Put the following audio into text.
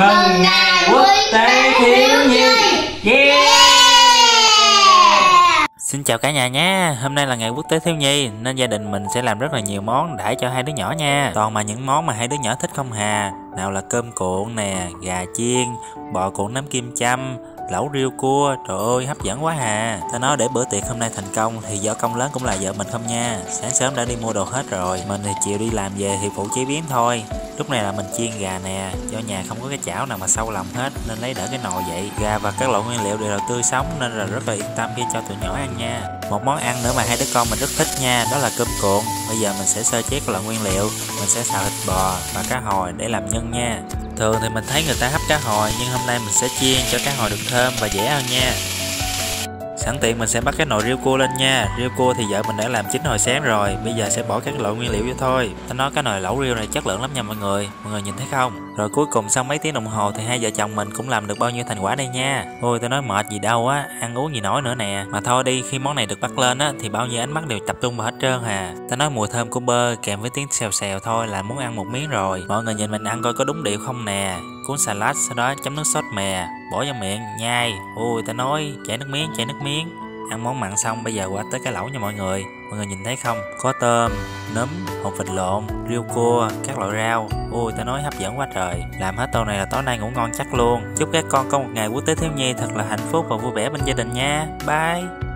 mừng ngày quốc tế thiếu nhi yeah Xin chào cả nhà nhé, hôm nay là ngày quốc tế thiếu nhi nên gia đình mình sẽ làm rất là nhiều món đãi cho hai đứa nhỏ nha. Toàn mà những món mà hai đứa nhỏ thích không hà. Nào là cơm cuộn nè, gà chiên, bò cuộn nấm kim châm, lẩu riêu cua, trời ơi hấp dẫn quá hà. Ta nói để bữa tiệc hôm nay thành công thì do công lớn cũng là vợ mình không nha. Sáng sớm đã đi mua đồ hết rồi, mình thì chiều đi làm về thì phụ chế biến thôi. Lúc này là mình chiên gà nè, do nhà không có cái chảo nào mà sâu lòng hết nên lấy đỡ cái nồi vậy. Gà và các loại nguyên liệu đều là tươi sống nên là rất là yên tâm khi cho tụi nhỏ ăn nha. Một món ăn nữa mà hai đứa con mình rất thích nha, đó là cơm cuộn. Bây giờ mình sẽ sơ chế các loại nguyên liệu, mình sẽ xào thịt bò và cá hồi để làm nhân nha. Thường thì mình thấy người ta hấp cá hồi nhưng hôm nay mình sẽ chiên cho cá hồi được thơm và dễ ăn nha. Sẵn tiện mình sẽ bắt cái nồi riêu cua lên nha. Riêu cua thì vợ mình đã làm chín hồi sáng rồi. Bây giờ sẽ bỏ các loại nguyên liệu vô thôi. Ta nói cái nồi lẩu riêu này chất lượng lắm nha mọi người. Mọi người nhìn thấy không? Rồi cuối cùng sau mấy tiếng đồng hồ thì hai vợ chồng mình cũng làm được bao nhiêu thành quả đây nha. Ôi tôi nói mệt gì đâu á. Ăn uống gì nói nữa nè. Mà thôi đi, khi món này được bắt lên á, Thì bao nhiêu ánh mắt đều tập trung vào hết trơn hà. Ta nói mùi thơm của bơ kèm với tiếng xèo xèo thôi là muốn ăn một miếng rồi. Mọi người nhìn mình ăn coi có đúng điệu không nè. Cuốn salad, sau đó chấm nước sốt mè. Bỏ vào miệng nhai. Ôi ta nói chảy nước miếng chảy nước miếng. Ăn món mặn xong bây giờ qua tới cái lẩu nha mọi người. Mọi người nhìn thấy không? Có tôm, nấm, hột vịt lộn, riêu cua, các loại rau. Ôi ta nói hấp dẫn quá trời. Làm hết tô này là tối nay ngủ ngon chắc luôn. Chúc các con có một ngày quốc tế thiếu nhi. Thật là hạnh phúc và vui vẻ bên gia đình nha. Bye.